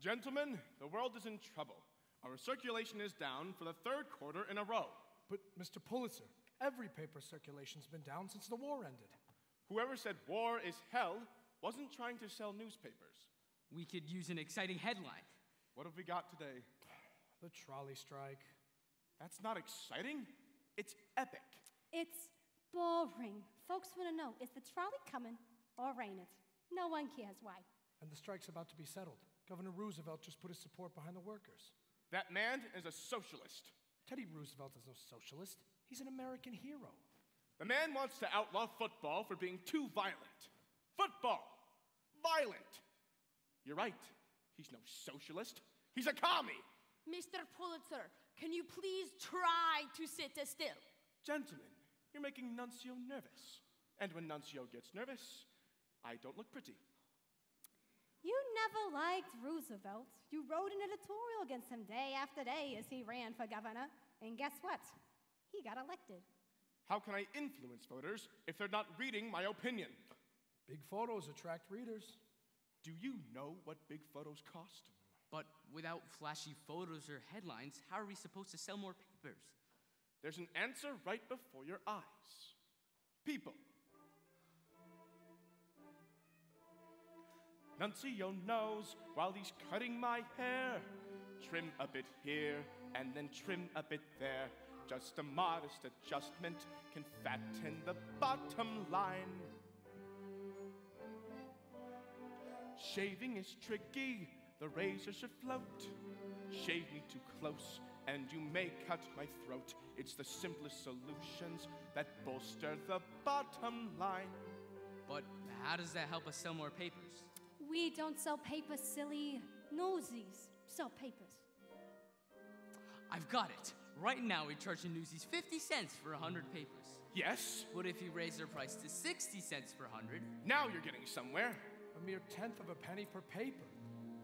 Gentlemen, the world is in trouble. Our circulation is down for the third quarter in a row. But, Mr. Pulitzer, every paper circulation's been down since the war ended. Whoever said war is hell wasn't trying to sell newspapers. We could use an exciting headline. What have we got today? The trolley strike. That's not exciting. It's epic. It's boring. Folks want to know is the trolley coming or ain't it? No one cares why. And the strike's about to be settled. Governor Roosevelt just put his support behind the workers. That man is a socialist. Teddy Roosevelt is no socialist. He's an American hero. The man wants to outlaw football for being too violent. Football! Violent! You're right. He's no socialist. He's a commie. Mr. Pulitzer, can you please try to sit still? Gentlemen, you're making Nunzio nervous. And when Nunzio gets nervous, I don't look pretty. You never liked Roosevelt. You wrote an editorial against him day after day as he ran for governor. And guess what? He got elected. How can I influence voters if they're not reading my opinion? Big photos attract readers. Do you know what big photos cost? But without flashy photos or headlines, how are we supposed to sell more papers? There's an answer right before your eyes people. Nunzio knows while he's cutting my hair. Trim a bit here and then trim a bit there. Just a modest adjustment can fatten the bottom line. Shaving is tricky, the razor should float. Shave me too close, and you may cut my throat. It's the simplest solutions that bolster the bottom line. But how does that help us sell more papers? We don't sell papers, silly. Newsies sell papers. I've got it. Right now, we charge the newsies 50 cents for 100 papers. Yes, What if you raise their price to 60 cents per 100? now you're getting somewhere. A mere tenth of a penny per paper.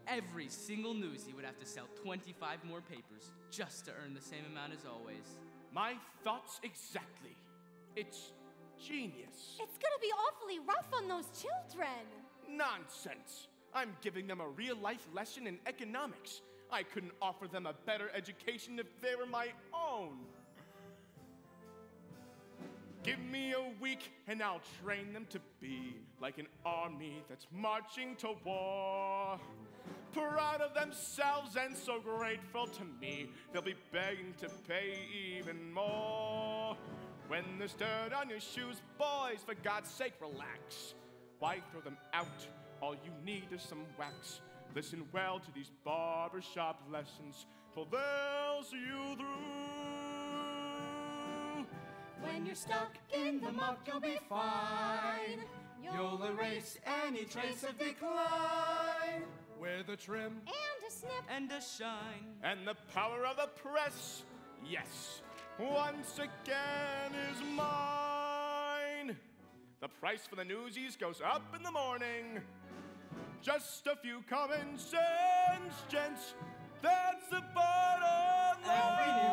Every single newsie would have to sell 25 more papers just to earn the same amount as always. My thoughts exactly. It's genius. It's gonna be awfully rough on those children. Nonsense. I'm giving them a real life lesson in economics. I couldn't offer them a better education if they were my own. Give me a week and I'll train them to be like an army that's marching to war. Proud of themselves and so grateful to me, they'll be begging to pay even more. When there's dirt on your shoes, boys, for God's sake, relax. Why throw them out? All you need is some wax. Listen well to these barbershop lessons, for they'll see you through. When you're stuck in the muck, you'll be fine. You'll erase any trace of decline. With a trim. And a snip. And a shine. And the power of the press, yes, once again is mine. The price for the newsies goes up in the morning. Just a few common sense, gents. That's the bottom line.